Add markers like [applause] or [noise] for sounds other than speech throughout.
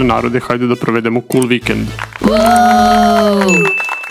Dakle, narode, hajde da provedemo cool vikend.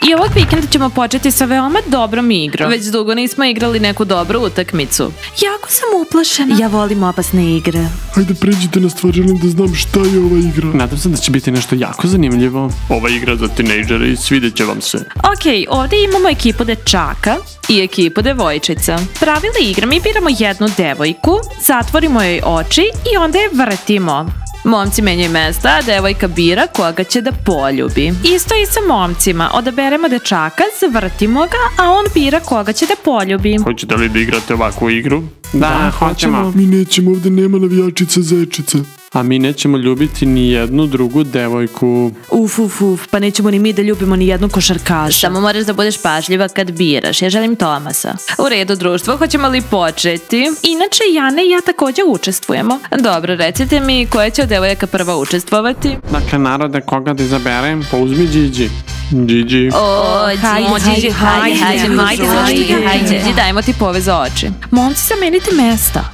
I ovog vikenda ćemo početi sa veoma dobrom igrom. Već dugo nismo igrali neku dobru utakmicu. Jako sam uplašena. Ja volim opasne igre. Hajde pređite na stvar, želim da znam šta je ova igra. Nadam se da će biti nešto jako zanimljivo. Ova igra za tinejdžere i svidjet će vam se. Ok, ovdje imamo ekipu dečaka i ekipu devojčica. Pravila igre, mi biramo jednu devojku, zatvorimo joj oči i onda je vrtimo. Momci menjaju mesta, a devojka bira koga će da poljubi. Isto i sa momcima. Odaberemo dečaka, zavrtimo ga, a on bira koga će da poljubi. Hoćete li da igrate ovakvu igru? Da, hoćemo. Mi nećemo, ovdje nema navijačica zečica. A mi nećemo ljubiti ni jednu drugu devojku. Uf, uf, uf, pa nećemo ni mi da ljubimo ni jednu košarkaša. Samo moraš da budeš pažljiva kad biraš. Ja želim Tomasa. U redu, društvo, hoćemo li početi? Inače, Jana i ja također učestvujemo. Dobro, recite mi koja će od devojaka prva učestvovati? Dakle, narode, koga da izaberem? Pa uzmi Gigi. Gigi. O, hajde, hajde, hajde, hajde, hajde, hajde, hajde. Dajmo ti pove za oči. Momci, zamenite mesta.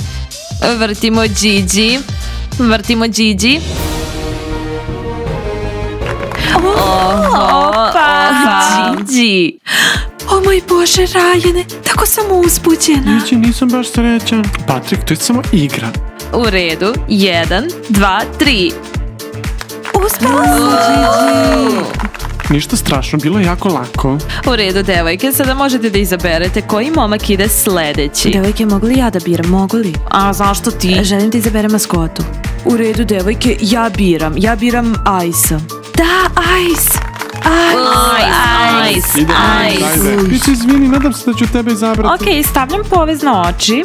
Vrtimo Gigi. Vrtimo Gigi. Opa, Gigi. O moj Bože, Rajane, tako sam uzbuđena. Gigi, nisam baš srećan. Patrik, to je samo igra. U redu, jedan, dva, tri. Uspela Ništa strašno, bilo je jako lako. U redu, devojke, sada možete da izaberete koji momak ide sledeći. Devojke, mogu li ja da biram, mogu li? A zašto ti? Želim da izaberem maskotu. U redu, devojke, ja biram. Ja biram Ice. Da, Ice! Ice, Ice, Ide, ajde. Ti se izvini, nadam se da ću tebe izabrati. Ok, stavljam povez na oči.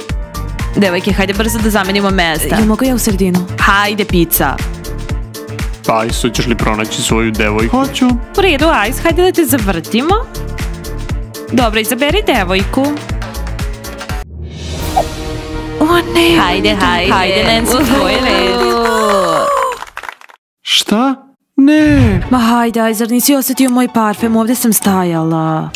Devojke, hajde brzo da zamenimo mesta. Ja mogu ja u sredinu? Hajde, pizza. Pa, Iso, ćeš li pronaći svoju devojku? Hoću. U redu, Ice, hajde da te zavrtimo. Dobro, izaberi devojku. Ne, hajde, hajde, hajde, Nancy, tvoj red. Šta? Ne. Ma hajde, aj, zar nisi osjetio moj parfem, ovdje sam stajala.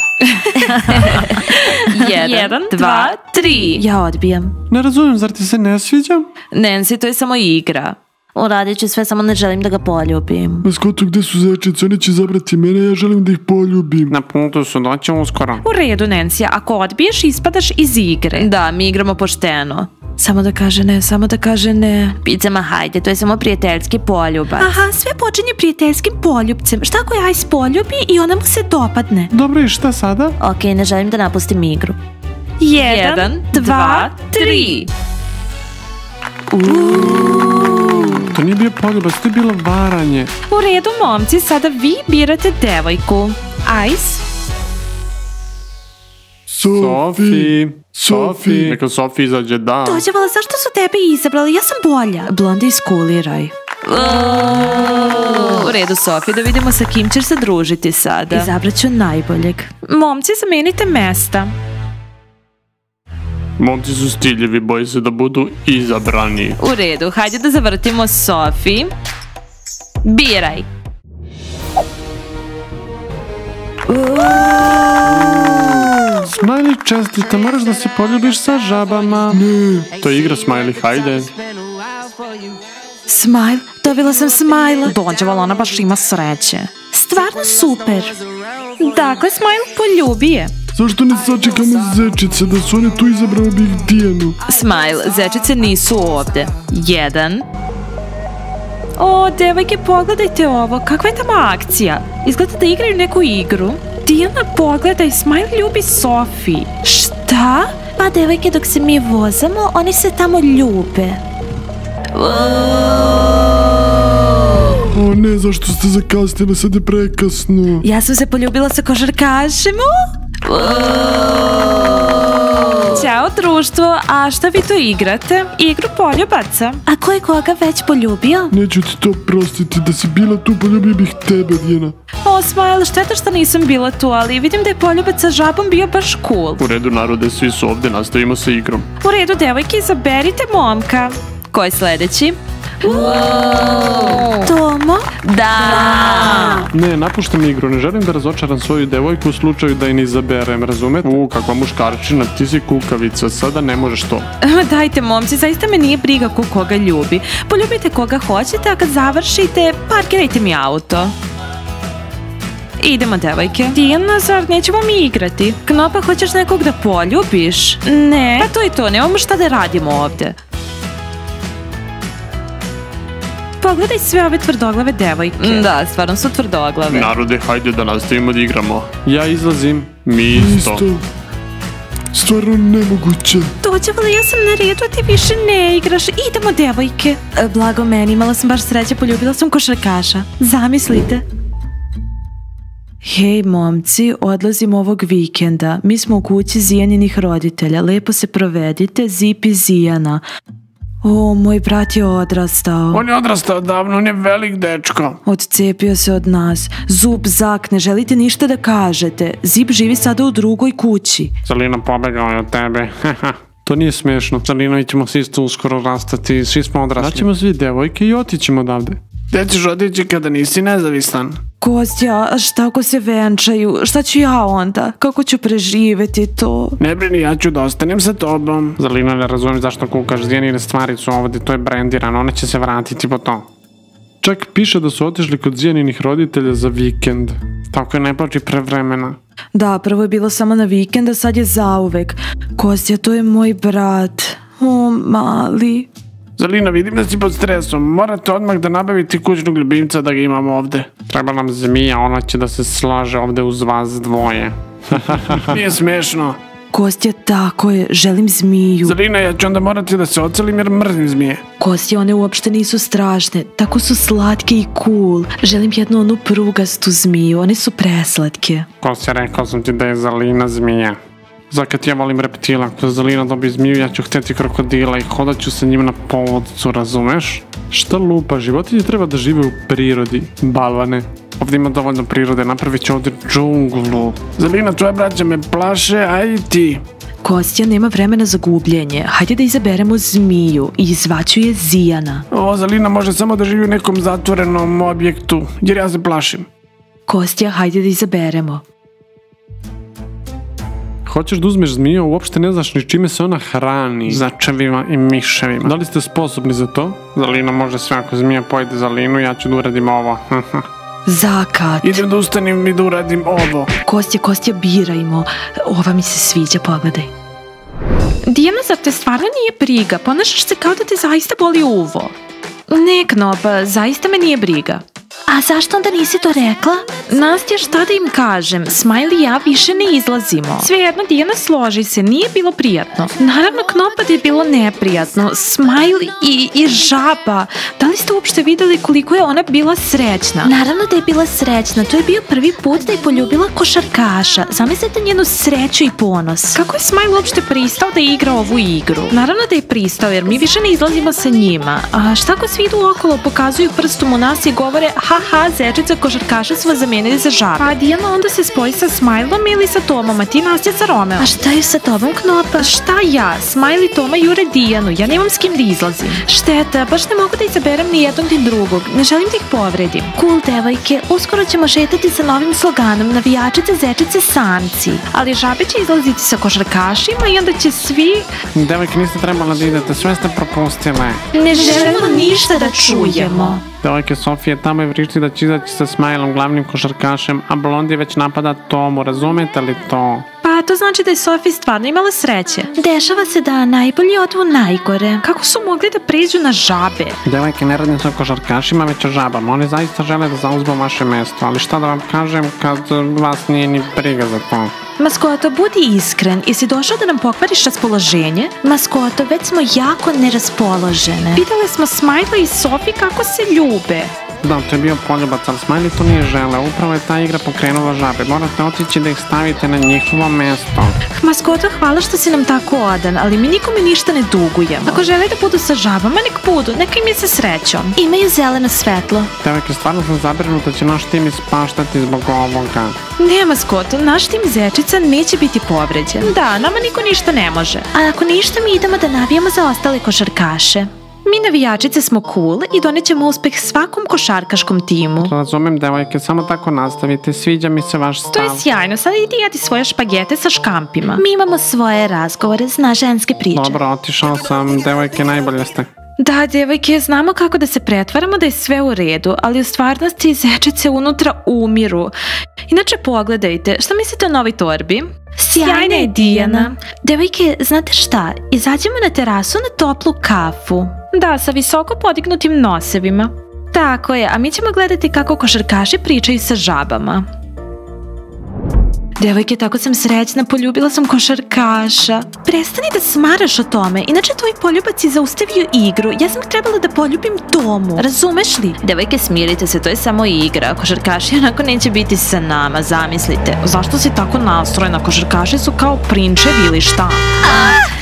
[laughs] Jedan, dva, tri. Ja odbijam. Ne razumijem, zar ti se ne sviđam? Nancy, to je samo igra. Uradit ću sve, samo ne želim da ga poljubim. Maskotu, gdje su zečice? Oni će izabrati mene, ja želim da ih poljubim. Na putu su, doće uskoro. U redu, Nancy, ako odbiješ, ispadaš iz igre. Da, mi igramo pošteno. Samo da kaže ne, samo da kaže ne. Picama, hajde, to je samo prijateljski poljubac. Aha, sve počinje prijateljskim poljubcem. Šta ako ja iz poljubi i ona mu se dopadne? Dobro, i šta sada? Ok, ne želim da napustim igru. Jedan, dva, tri. To nije bio poljubac, to je bilo varanje. U redu, momci, sada vi birate devojku. Ice, Sofi. Sofi. Neka Sofi izađe da. Dođevala, zašto su tebe izabrali? Ja sam bolja. Blondi iskuliraj. U redu, Sofi, da vidimo sa kim ćeš se družiti sada. Izabrat ću najboljeg. Momci, zamenite mesta. Momci su stiljevi, boje se da budu izabrani. U redu, hajde da zavrtimo Sofi. Biraj. Smiley, čestita, moraš da se poljubiš sa žabama. Ne. To je igra Smiley, hajde. Smile, dobila sam Smile. Dođevala, ona baš ima sreće. Stvarno super. Dakle, Smile poljubi je. Zašto ne sačekamo zečice? Da su one tu izabrali bih Dijanu. Smile, zečice nisu ovdje. Jedan. O, devojke, pogledajte ovo. Kakva je tamo akcija? Izgleda da igraju neku igru. Dijana, pogledaj, Smile ljubi Sofi. Šta? Pa, devojke, dok se mi vozamo, oni se tamo ljube. O ne, zašto ste zakasnili? Sad je prekasno. Ja sam se poljubila sa košarkašem. Ćao društvo, a šta vi tu igrate? Igru poljubaca. A ko je koga već poljubio? Neću ti to prostiti, da si bila tu, poljubio bih tebe, Dijana. O, Smile, šteta što nisam bila tu, ali vidim da je poljubac sa žabom bio baš cool. U redu, narode, svi su ovdje, nastavimo sa igrom. U redu, devojke, izaberite momka. Ko je sljedeći? Tomo? Da! Ne, napuštam igru, ne želim da razočaram svoju devojku u slučaju da je ne izaberem, razumete? U, kakva muškarčina, ti si kukavica, sada ne možeš to. Dajte momci, zaista me nije briga ko koga ljubi. Poljubite koga hoćete, a kad završite, parkirajte mi auto. Idemo, devojke. Dijana, zar nećemo mi igrati? Knopa, hoćeš nekog da poljubiš? Ne. Pa to je to, nemamo šta da radimo ovde. Pogledaj sve ove tvrdoglave devojke. Da, stvarno su tvrdoglave. Narode, hajde da nastavimo da igramo. Ja izlazim, mi isto. Isto. Stvarno nemoguće. Dođevala, ja sam na redu, a ti više ne igraš. Idemo, devojke. E, Blago meni, imala sam baš sreće, poljubila sam košarkaša. Zamislite. Hej, momci, odlazim ovog vikenda. Mi smo u kući Zijaninih roditelja. Lepo se provedite, Zip i Zijana. O, moj brat je odrastao. On je odrastao davno, on je velik dečko. Odcepio se od nas. Zub, Zak, ne želite ništa da kažete. Zip živi sada u drugoj kući. Zalina pobegao je od tebe. [laughs] to nije smiješno. Zalinović ćemo se isto uskoro rastati, svi smo odrasli. Daćemo svi devojke i otićemo odavde. Gde ćeš otići kada nisi nezavisan? Kostja, a šta ako se venčaju? Šta ću ja onda? Kako ću preživeti to? Ne brini, ja ću da ostanem sa tobom. Zalina, ne razumijem zašto kukaš, zjenine stvari su ovdje, to je brendirano, ona će se vratiti po to. Čak piše da su otišli kod zjeninih roditelja za vikend. Tako je ne plači pre vremena. Da, prvo je bilo samo na vikend, a sad je zauvek. Kostja, to je moj brat. O, mali. Zalina, vidim da si pod stresom. Morate odmah da nabavite kućnog ljubimca da ga imamo ovde. Treba nam zmija, ona će da se slaže ovde uz vas dvoje. [laughs] Nije smešno. Kostja, tako je, želim zmiju. Zalina, ja ću onda morati da se ocelim jer mrzim zmije. Kostja, one uopšte nisu strašne, tako su slatke i cool. Želim jednu onu prugastu zmiju, one su preslatke. Ko se rekao sam ti da je Zalina zmija. Zakat ja volim reptila, ako Zalina dobi zmiju, ja ću hteti krokodila i hodat ću sa njim na povodcu, razumeš? Šta lupa, životinje treba da žive u prirodi, balvane. Ovdje ima dovoljno prirode, napravit ću ovdje džunglu. Zalina, tvoje braće me plaše, a i ti. Kostja nema vremena za gubljenje. Hajde da izaberemo zmiju i zvaću je Zijana. O, Zalina može samo da živi u nekom zatvorenom objektu, jer ja se plašim. Kostja, hajde da izaberemo. Hoćeš da uzmeš zmiju, uopšte ne znaš ni čime se ona hrani. Začevima i miševima. Da li ste sposobni za to? Zalina može sve, ako zmija pojede Zalinu, ja ću da uradim ovo. [laughs] Zakat. Idem da ustanem i da uradim ovo. Kostja, Kostja, birajmo. Ova mi se sviđa, pogledaj. Dijana, zar te stvarno nije briga? Ponašaš se kao da te zaista boli uvo. Ne, Knopa, zaista me nije briga. A zašto onda nisi to rekla? Nastja, šta da im kažem? Smiley i ja više ne izlazimo. Svejedno, Dijana, složi se, nije bilo prijatno. Naravno, Knopa da je bilo neprijatno. Smiley i, i žaba. Da li ste uopšte videli koliko je ona bila srećna? Naravno da je bila srećna. To je bio prvi put da je poljubila košarkaša. Zamislite njenu sreću i ponos. Kako je Smiley uopšte pristao da igra ovu igru? Naravno da je pristao, jer mi više ne izlazimo sa njima. A šta ako svi idu okolo, pokazuju prstom u nas i govore haha, zečica košarkaša su vas zamenili za žabe. Pa Dijana onda se spoji sa Smilom ili sa Tomom, a ti Nastja sa Romeo. A šta je sa tobom, Knopa? Šta ja? Smile i Toma jure Dijanu, ja nemam s kim da izlazim. Šteta, baš ne mogu da izaberem ni jednog ni drugog, ne želim da ih povredim. Cool, devojke, uskoro ćemo šetati sa novim sloganom navijačice, zečice, samci. Ali žabe će izlaziti sa košarkašima i onda će svi... Devojke, niste trebala da idete, sve ste propustile. Ne želimo ništa da čujemo. Devojke Sofije tamo je vrišti da će izaći sa Smilom, glavnim košarkašem, a Blondi već napada Tomu, razumete li to? Pa to znači da je Sofi stvarno imala sreće. Dešava se da najbolji otvu najgore. Kako su mogli da pređu na žabe? Devojke, ne radim o košarkašima, već o žabama. Oni zaista žele da zauzmu vaše mesto, ali šta da vam kažem kad vas nije ni briga za to. Maskoto, budi iskren. Jesi došao da nam pokvariš raspoloženje? Maskoto, već smo jako neraspoložene. Pitale smo Smajla i Sofi kako se ljube. Da, to je bio poljubac, ali Smiley to nije žele. Upravo je ta igra pokrenula žabe. Morate otići da ih stavite na njihovo mesto. Maskoto, hvala što si nam tako odan, ali mi nikome ništa ne dugujemo. Ako žele da budu sa žabama, nek budu, neka im je sa srećom. Imaju zeleno svetlo. Devojke, stvarno sam zabrinuta da će naš tim ispaštati zbog ovoga. Ne, maskoto, naš tim zečica neće biti povređen. Da, nama niko ništa ne može. A ako ništa, mi idemo da navijamo za ostale košarkaše. Mi navijačice smo cool i donećemo uspeh svakom košarkaškom timu. Razumem, devojke, samo tako nastavite, sviđa mi se vaš stav. To je sjajno, sad idi jedi svoje špagete sa škampima. Mi imamo svoje razgovore, zna ženske priče. Dobro, otišao sam, devojke, najbolje ste. Da, devojke, znamo kako da se pretvaramo da je sve u redu, ali u stvarnosti zečice unutra umiru. Inače, pogledajte, šta mislite o novoj torbi? Sjajna je Dijana. Devojke, znate šta? Izađemo na terasu na toplu kafu. Da, sa visoko podignutim nosevima. Tako je, a mi ćemo gledati kako košarkaši pričaju sa žabama. Devojke, tako sam srećna, poljubila sam košarkaša. Prestani da smaraš o tome, inače tvoj poljubac je zaustavio igru. Ja sam trebala da poljubim Tomu, razumeš li? Devojke, smirite se, to je samo igra. Košarkaši onako neće biti sa nama, zamislite. Zašto si tako nastrojena? Košarkaši su kao prinčevi ili šta?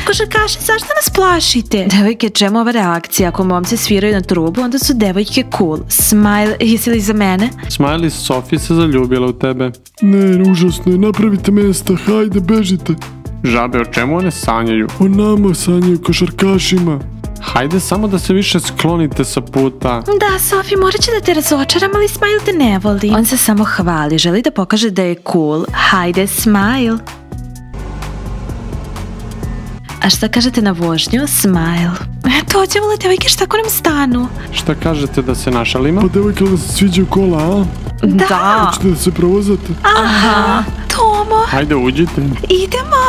Košarkaši, zašto nas plašite? Devojke, čemu ova reakcija? Ako momci sviraju na trubu, onda su devojke cool. Smile, jesi li za mene? Smiley, Sofi se zaljubila u tebe. Ne, užasno je, napravite mesta, hajde, bežite. Žabe, o čemu one sanjaju? O nama sanjaju košarkašima. Hajde samo da se više sklonite sa puta. Da, Sofi, morat ću da te razočaram, ali Smile te ne voli. On se samo hvali, želi da pokaže da je cool. Hajde, smile. A šta kažete na vožnju? Smile. E, To će vole devojke šta ako nam stanu. Šta kažete da se našalimo? Pa devojke, vam se sviđaju kola, a? Da. Hoćete da se provozate? Aha. Tomo, Hajde, uđite. idemo.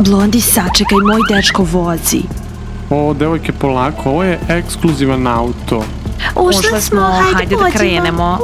Blondi, sačekaj, moj dečko vozi. O, devojke, polako, ovo je ekskluzivan auto. Ušli, smo, hajde, da pođimo. krenemo.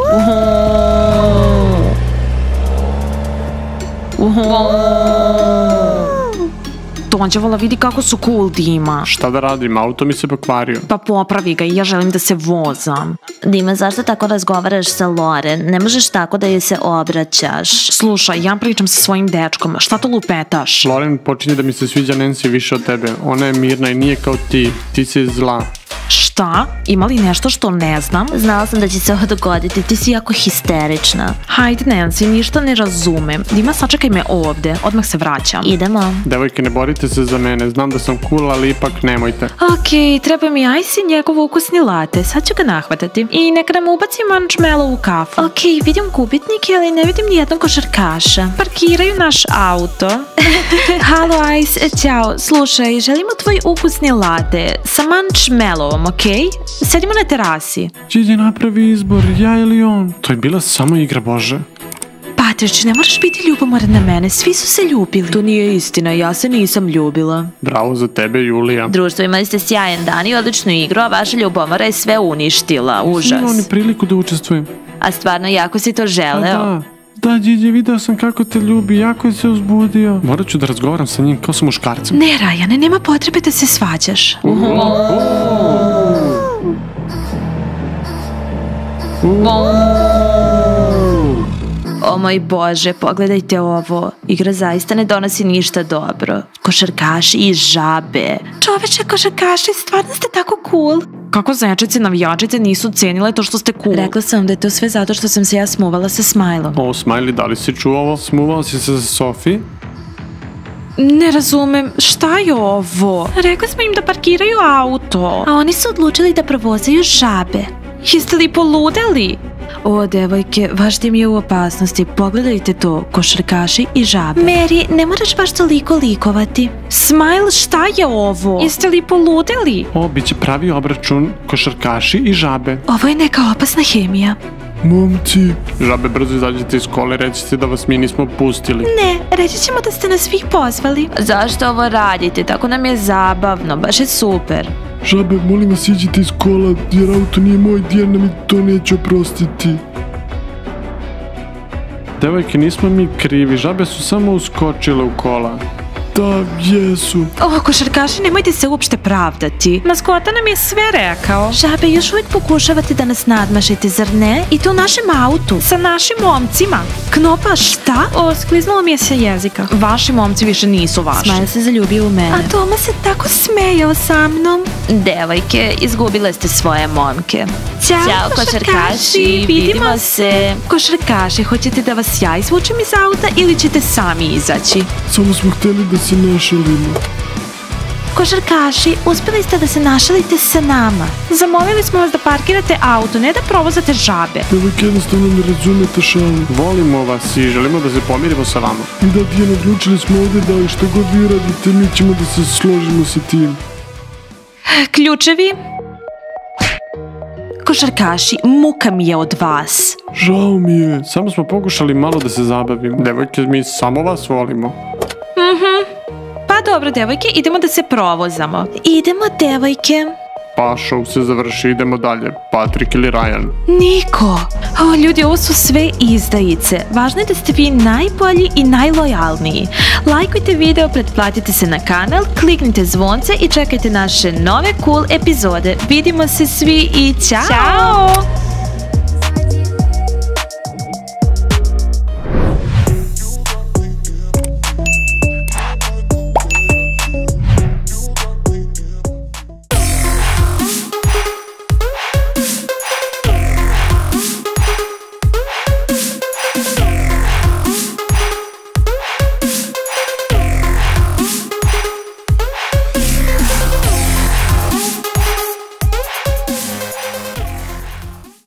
Tonđevala vidi kako su cool Dima. Šta da radim, auto mi se pokvario. Pa popravi ga i ja želim da se vozam. Dima, zašto tako razgovaraš sa Loren? Ne možeš tako da joj se obraćaš. Slušaj, ja pričam sa svojim dečkom. Šta to lupetaš? Loren počinje da mi se sviđa Nancy više od tebe. Ona je mirna i nije kao ti. Ti si zla. Šta? Ima li nešto što ne znam? Znala sam da će se ovo dogoditi, ti si jako histerična. Hajde Nancy, ništa ne razumem. Dima, sačekaj me ovde. Odmah se vraćam. Idemo. Devojke, ne borite se za mene. Znam da sam cool, ali ipak nemojte. Ok, treba mi ice i njegov ukusni late. Sad ću ga nahvatati. I neka nam ubaci mančmelo u kafu. Ok, vidim gubitnike, ali ne vidim nijednog košarkaša. Parkiraju naš auto. [laughs] Halo Ice, ćao. Slušaj, želimo tvoj ukusni late sa mančmelovom, ok? Sedimo na terasi. Gigi napravi izbor, ja ili on. To je bila samo igra, Bože. Patrić, ne moraš biti ljubomoran na mene, svi su se ljubili. To nije istina, ja se nisam ljubila. Bravo za tebe, Julija. Društvo, imali ste sjajan dan i odličnu igru, a vaša ljubomora je sve uništila. Užas. Imao ni priliku da učestvujem. A stvarno, jako si to A želeo. da, da, Gigi, video sam kako te ljubi, jako je se uzbudio. Morat ću da razgovaram sa njim kao sa muškarcem. Ne, Rajane, nema potrebe da se svađaš. O moj Bože, pogledajte ovo. Igra zaista ne donosi ništa dobro. Košarkaši i žabe. Čoveče, košarkaši, stvarno ste tako cool. Kako zečeće navijačice nisu cenile to što ste cool? Rekla sam da je to sve zato što sam se ja smuvala sa Smilom. O, Smiley, da li si čuo ovo? Smuvao si se sa Sofi? Ne razumem, šta je ovo? Rekli smo im da parkiraju auto. A oni su odlučili da provozaju žabe. Jeste li poludeli? O, devojke, vaš tim je u opasnosti. Pogledajte to, košarkaši i žabe. Mary, ne moraš baš toliko likovati. Smile, šta je ovo? Jeste li poludeli? O, bit će pravi obračun košarkaši i žabe. Ovo je neka opasna hemija. Momci, Žabe, brzo izađite iz škole, recite da vas mi nismo pustili. Ne, reći ćemo da ste nas svih pozvali. Zašto ovo radite? Tako nam je zabavno, baš je super. žabe, molim vas iđite iz kola, jer auto nije moj, Dijana mi to neće oprostiti. Devojke, nismo mi krivi, žabe su samo uskočile u kola. Da, jesu. O, košarkaši, nemojte se uopšte pravdati. Maskota nam je sve rekao. Žabe, još uvijek pokušavate da nas nadmašite, zar ne? I to u našem autu. Sa našim momcima. Knopa, šta? O, skliznulo mi je sa jezika. Vaši momci više nisu vaši. Smile se zaljubio u mene. A Toma se tako smejao sa mnom. Devojke, izgubile ste svoje momke. Ćao, Ćao, košarkaši, vidimo se. Košarkaši, hoćete da vas ja izvučem iz auta ili ćete sami izaći? Samo smo hteli da se našalimo. Košarkaši, uspjeli ste da se našalite sa nama. Zamolili smo vas da parkirate auto, ne da provozate žabe. Devojke jednostavno ne razumete šalu. Volimo vas i želimo da se pomirimo sa vama. I da Dijana odlučili smo ovdje da što god vi radite, mi ćemo da se složimo sa tim. Ključevi? Košarkaši, muka mi je od vas. Žao mi je. Samo smo pokušali malo da se zabavimo. Devojke, mi samo vas volimo. Pa dobro, devojke, idemo da se provozamo. Idemo, devojke. Pa show se završi, idemo dalje. Patrik ili Ryan? Niko. O, ljudi, ovo su sve izdajice. Važno je da ste vi najbolji i najlojalniji. Lajkujte video, pretplatite se na kanal, kliknite zvonce i čekajte naše nove cool epizode. Vidimo se svi i ćao! Ćao!